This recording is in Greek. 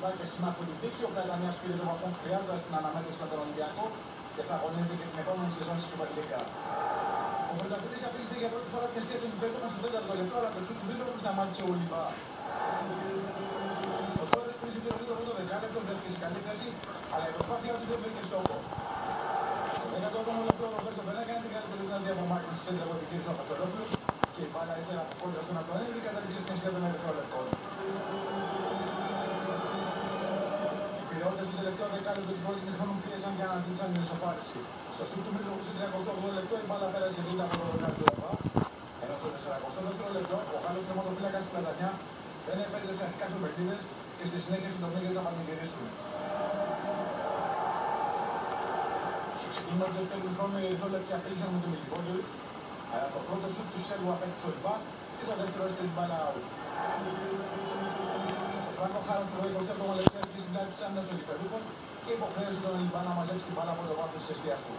λοιπά και συμμάχου του τύχη. Ο Καλαμιά πήρε το βαθμό χρειάζοντα την αναμέτρηση με τον Ολυμπιακό και θα αγωνίζεται και την επόμενη σεζόν στη Super League. Ο πρωταθλητής απείλησε για πρώτη φορά την αιστεία του Λιμπέρτο στο 4ο λεπτό, αλλά το σου του δεν σταμάτησε ο Λιμπά. Ο Τόρες πήρε το τρίτο πρώτο δεκάλεπτο, βρέθηκε σε καλή θέση, αλλά η προσπάθεια του δεν βρήκε στόχο. Στο 18ο λεπτό ο Ρομπέρτο Μπερνά κάνει την καλύτερη δυνατή απομάκρυνση σε εντελώ του Παπαστολόπουλου και η μπάλα ήθελε από κόντρα στον Αντωνέλη κατάληξε στην αιστεία των Ερυθρόλευκων. Του τελευταίου δεκάλεπτο του πρώτου χρόνου πίεσαν για να ζήτησαν την ισοφάριση. Στο σουτ του Μίτρου στο 38 λεπτό η μπάλα πέρασε δίπλα από τον Ρονάλντο Εβά. Ενώ στο 42 λεπτό ο Γάλλος πνευματοφύλακας του Πλατανιά δεν επέτρεψε αρχικά τους παιχνίδες και στη συνέχεια του Ντομίγες να πανηγυρίσουν. Στο ξεκίνημα του δεύτερου χρόνου οι Ερυθρόλευκοι απείλησαν με τον Μιλικόντοβιτς, αλλά το πρώτο σουτ του Σέρβου απέκτησε ο Λιμπά και το δεύτερο έστειλε την μπάλα out. Ο Φράνκο Χάρας το 27ο λεπτό έφυγε στην πλάτη της άμυνας των Λιπερούχων και υποχρέωσε τον Λιμπά να μαζέψει την μπάλα από το βάθος της αιστείας του.